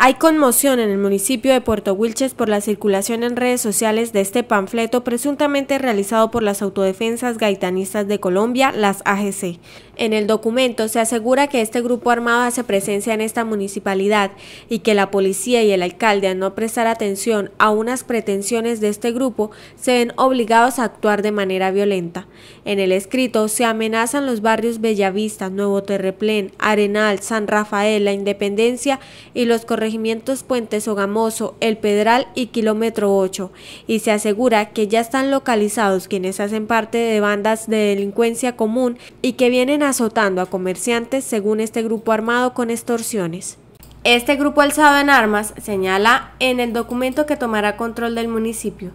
Hay conmoción en el municipio de Puerto Wilches por la circulación en redes sociales de este panfleto presuntamente realizado por las autodefensas gaitanistas de Colombia, las AGC. En el documento se asegura que este grupo armado hace presencia en esta municipalidad y que la policía y el alcalde al no prestar atención a unas pretensiones de este grupo se ven obligados a actuar de manera violenta. En el escrito se amenazan los barrios Bellavista, Nuevo Terreplén, Arenal, San Rafael, La Independencia y los corregimientos regimientos Puente Sogamoso, El Pedral y Kilómetro 8, y se asegura que ya están localizados quienes hacen parte de bandas de delincuencia común y que vienen azotando a comerciantes según este grupo armado con extorsiones. Este grupo alzado en armas señala en el documento que tomará control del municipio.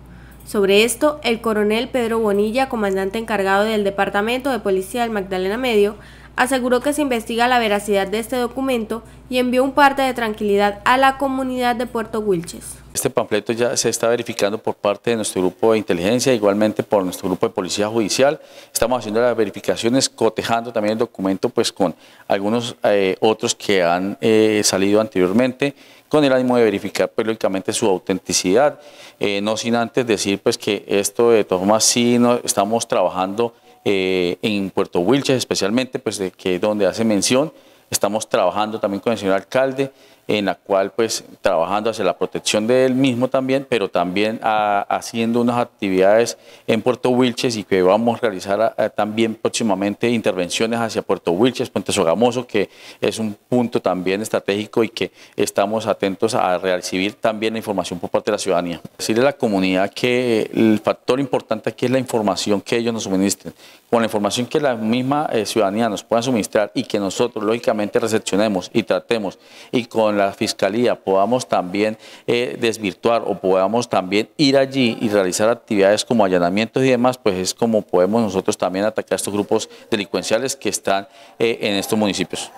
Sobre esto, el coronel Pedro Bonilla, comandante encargado del Departamento de Policía del Magdalena Medio, aseguró que se investiga la veracidad de este documento y envió un parte de tranquilidad a la comunidad de Puerto Wilches. Este panfleto ya se está verificando por parte de nuestro grupo de inteligencia, igualmente por nuestro grupo de policía judicial. Estamos haciendo las verificaciones, cotejando también el documento pues con algunos eh, otros que han eh, salido anteriormente, con el ánimo de verificar pues lógicamente su autenticidad, eh, no sin antes decir pues que esto de todas formas sí no, estamos trabajando eh, en Puerto Wilches especialmente, pues de que donde hace mención, estamos trabajando también con el señor alcalde, en la cual pues trabajando hacia la protección de él mismo también, pero también haciendo unas actividades en Puerto Wilches y que vamos a realizar también próximamente intervenciones hacia Puerto Wilches, Puente Sogamoso, que es un punto también estratégico y que estamos atentos a recibir también la información por parte de la ciudadanía. Decirle a la comunidad que el factor importante aquí es la información que ellos nos suministren. Con la información que la misma eh, ciudadanía nos pueda suministrar y que nosotros lógicamente recepcionemos y tratemos y con la Fiscalía podamos también eh, desvirtuar o podamos también ir allí y realizar actividades como allanamientos y demás, pues es como podemos nosotros también atacar estos grupos delincuenciales que están eh, en estos municipios.